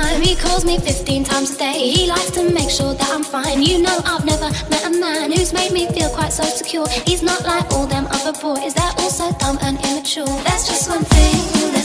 time. He calls me 15 times a day. He likes to make sure that I'm fine. You know, I've never met a man who's made me feel quite so secure. He's not like all them other boys. They're all so dumb and immature. That's just one thing.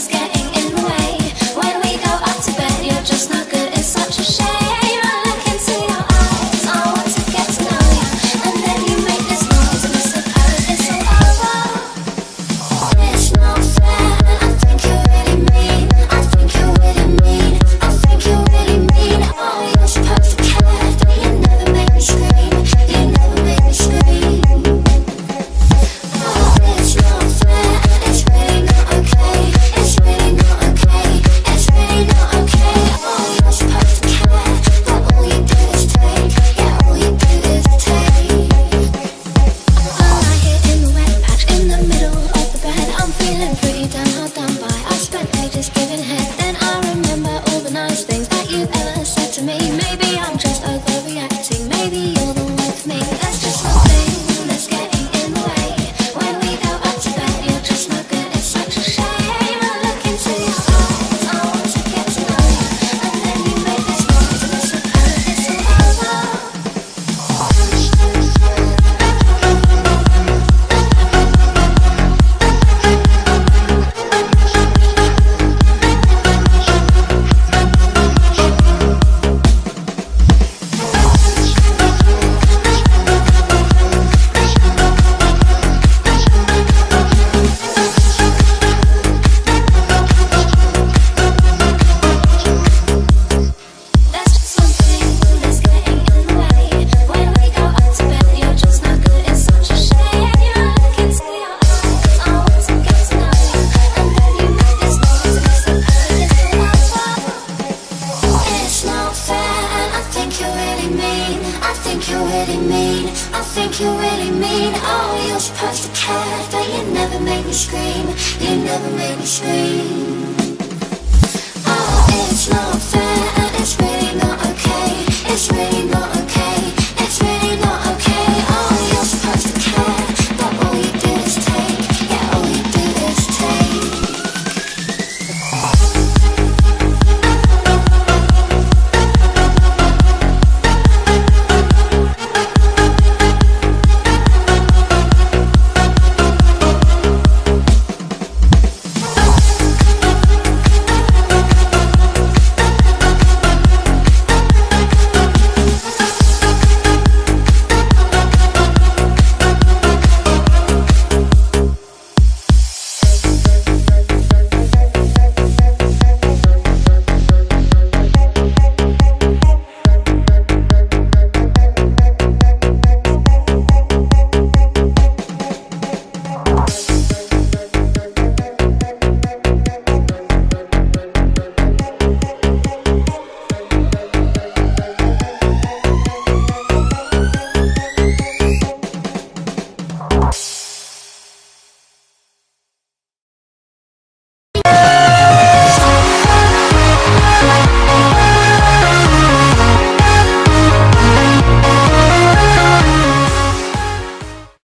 you really mean. I think you really mean Oh, you're supposed to care, But you never made me scream. You never made me scream. Oh, it's not fair.